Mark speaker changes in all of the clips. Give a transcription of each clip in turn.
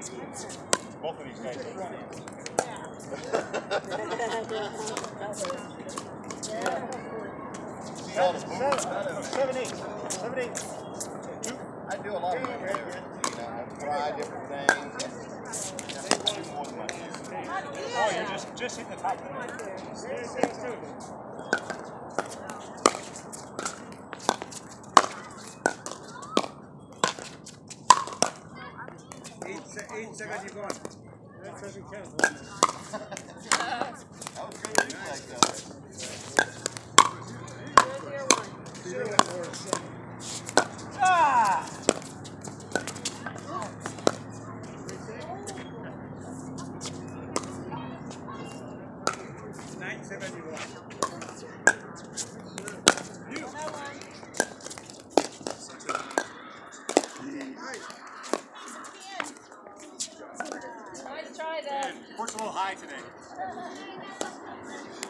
Speaker 1: Both of these guys are running. Seven, seven, seven, eight, seven, eight. Two.
Speaker 2: I do a lot of different things, you know, I try different things. I more than my.
Speaker 1: Oh, you're just just hitting the top. Six, six, two.
Speaker 3: Eight, se- gone.
Speaker 1: That's.
Speaker 2: That
Speaker 3: seven, you're gone.
Speaker 4: Nice try there.
Speaker 1: Court's a little high today.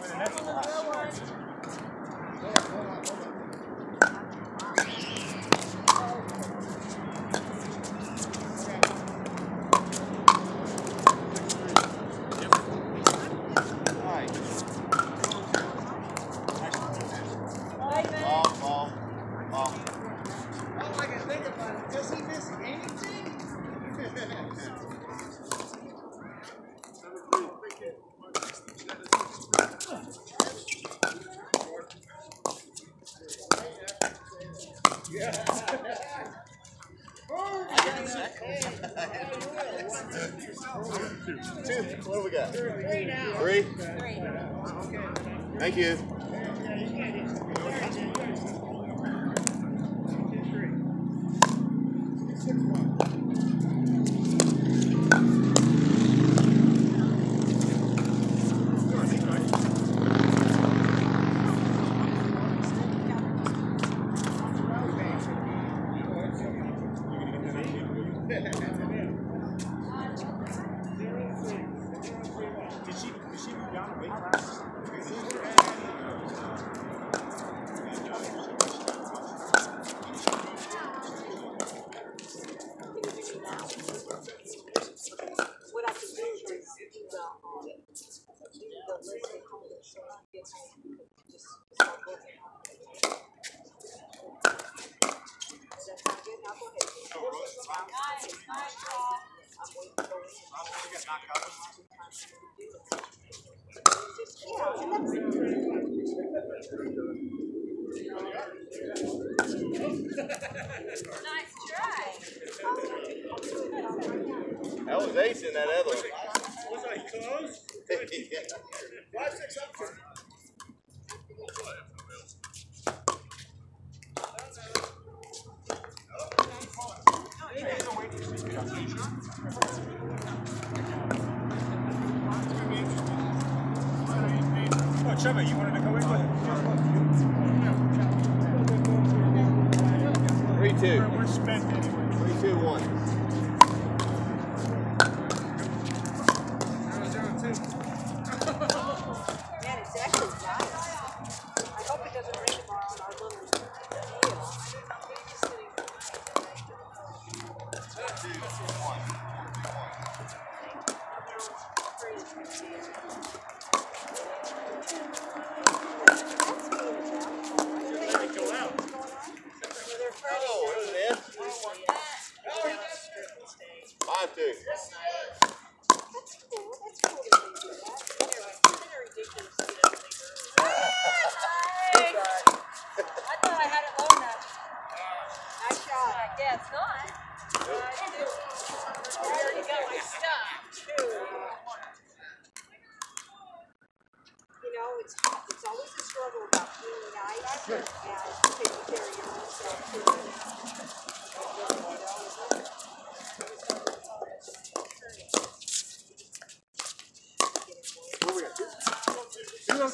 Speaker 1: Wait, the net's a little high.
Speaker 2: Nice.
Speaker 4: Like that.
Speaker 2: Ball, ball, ball.
Speaker 3: All I can think about is, does he miss anything?
Speaker 2: Two. What do we got? Three.
Speaker 4: Three.
Speaker 2: Thank you.
Speaker 1: Did she, did she move down a weight class?
Speaker 5: What I can do is do the, um, do the list of comments, so I get home, just start working on it. Does that sound good? Now go ahead.
Speaker 4: Nice, nice call.
Speaker 5: I'm waiting to go in. Just- Yeah, and that's,
Speaker 4: Nice try.
Speaker 2: In that other one.
Speaker 3: Was I close? Five, six, up.
Speaker 1: Oh, Trevor, you wanted to go in?
Speaker 2: Three, two.
Speaker 1: We're spent anyway.
Speaker 2: Three, two, one.
Speaker 5: Shot.
Speaker 4: I guess not. I do. I already got my stuff. too.
Speaker 5: You know, it's, it's always a struggle about being nice and taking care of your own self too.
Speaker 3: What we got?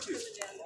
Speaker 3: Two? Two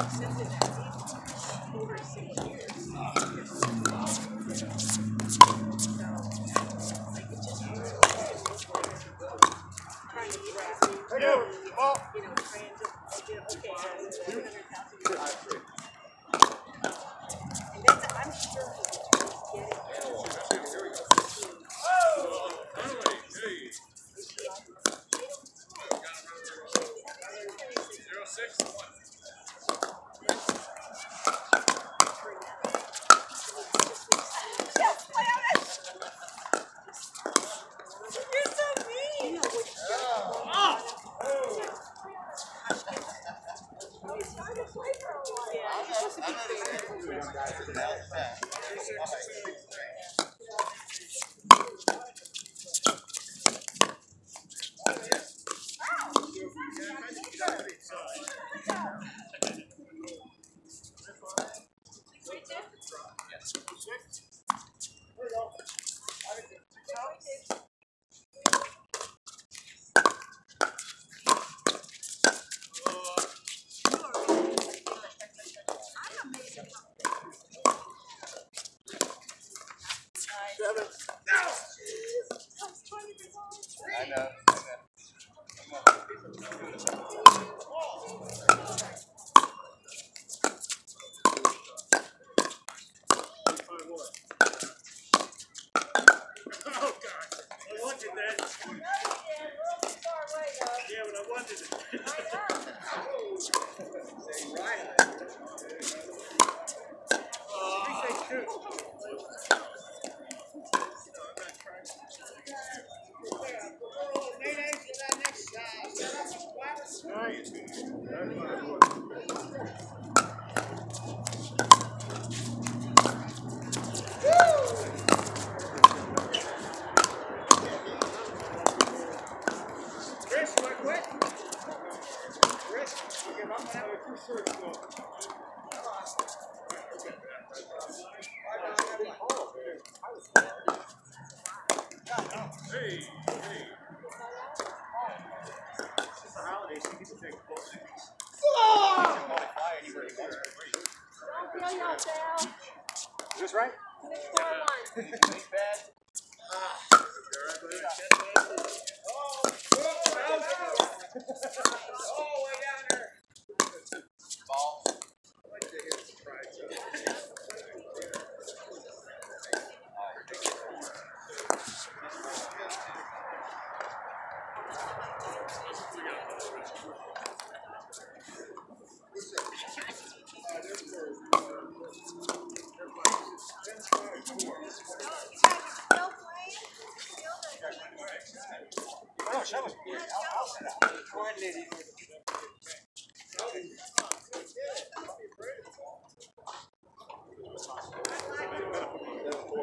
Speaker 3: go by G six.
Speaker 5: Trying to grab, you know, trying to, okay, seven hundred thousand. And that's, I'm sure he was getting. You're so mean. You know, which, yeah, he's supposed to be fair.
Speaker 2: I know. I know.
Speaker 3: Oh, God. I wanted that. Yeah, but I wanted it. Three, six, two. Chris, you want to quit? Chris, you give up on that? Two shirts, go. Hey, hey. It's a holiday, so people take close. Is this right?
Speaker 2: Ball.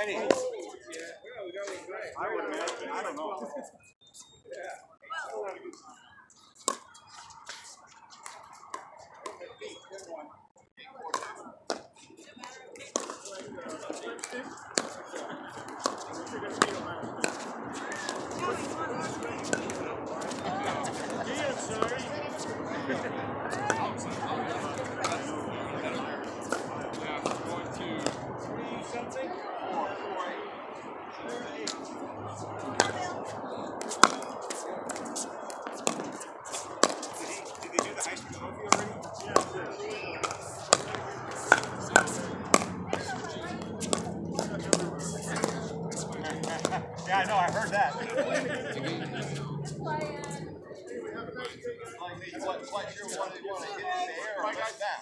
Speaker 1: Eddie. I would imagine, I don't know.
Speaker 3: Yeah, I'm sorry. Three something?
Speaker 1: Did they do the high school movie already? Yeah, I know, I heard that.
Speaker 2: Like me, what, what you want to, get in the air or like that?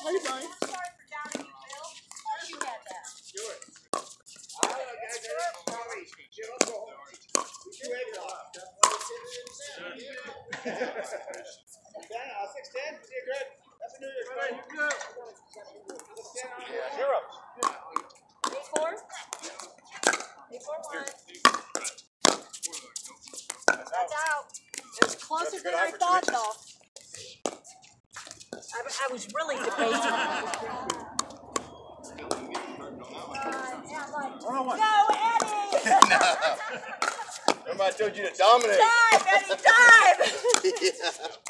Speaker 5: How you doing? Sorry for doubting you, Bill. You had that.
Speaker 3: Do it.
Speaker 6: God, though. I, w- I was really debating. Go, Eddie!
Speaker 2: Remember I told you to dominate.
Speaker 6: Dive, Eddie, dive!
Speaker 2: yeah.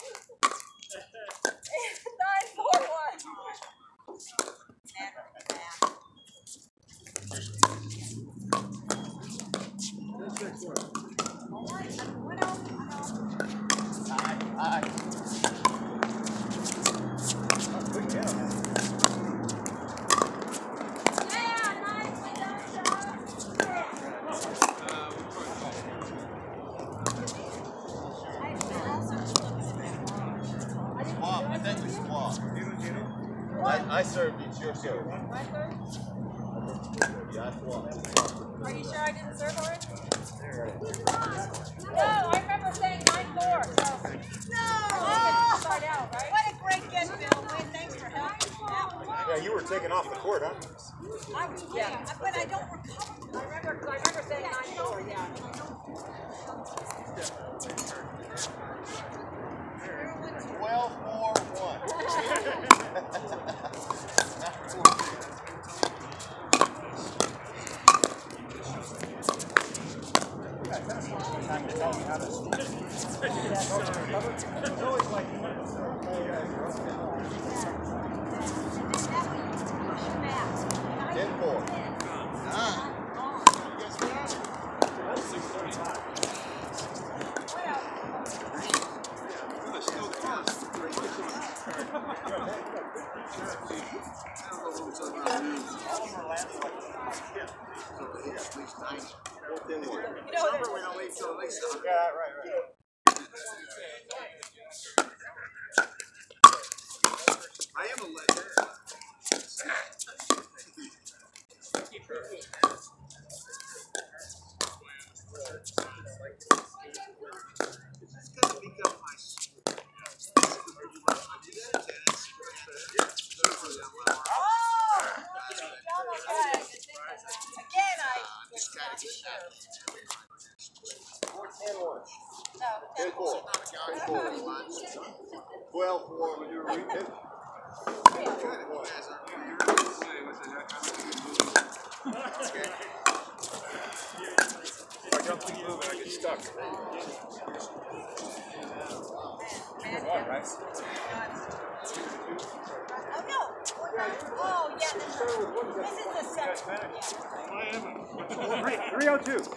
Speaker 2: I, I served each your serve.
Speaker 6: My third?
Speaker 2: Yeah, I swapped.
Speaker 6: Are you sure I didn't serve already? No, I remember saying nine four. So. No. Start out, right? What a great get, Bill. Wayne, thanks for helping. Yeah.
Speaker 1: Yeah, you were taken off the court, huh?
Speaker 6: I was, yeah, but I don't recover. I remember, because I remember saying nine four. Yeah.
Speaker 1: 12 1 when you were reading.
Speaker 7: I got to move and I get
Speaker 1: stuck. Come on, right?
Speaker 6: Oh, no. Oh, yeah. This is the second.
Speaker 1: I am. 302.